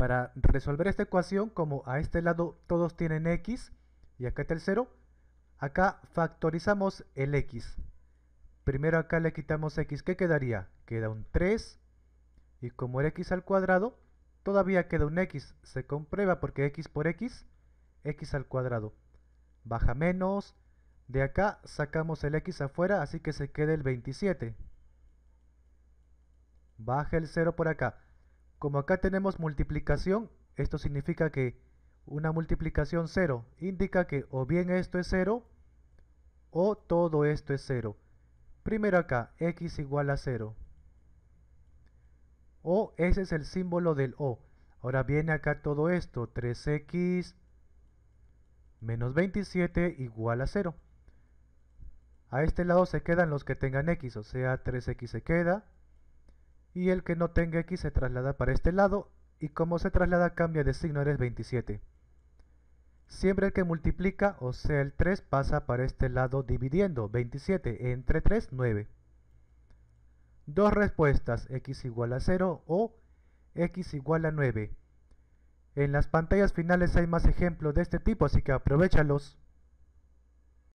Para resolver esta ecuación, como a este lado todos tienen x y acá está el 0, acá factorizamos el x. Primero acá le quitamos x, ¿qué quedaría? Queda un 3 y como era x al cuadrado, todavía queda un x. Se comprueba porque x por x, x al cuadrado. Baja menos, de acá sacamos el x afuera, así que se queda el 27. Baja el 0 por acá. Como acá tenemos multiplicación, esto significa que una multiplicación 0 indica que o bien esto es 0 o todo esto es 0. Primero acá, x igual a 0. O ese es el símbolo del O. Ahora viene acá todo esto, 3x menos 27 igual a 0. A este lado se quedan los que tengan x, o sea 3x se queda, y el que no tenga x se traslada para este lado y como se traslada cambia de signo, eres 27. Siempre el que multiplica, o sea el 3, pasa para este lado dividiendo 27 entre 3, 9. Dos respuestas, x igual a 0 o x igual a 9. En las pantallas finales hay más ejemplos de este tipo, así que aprovechalos.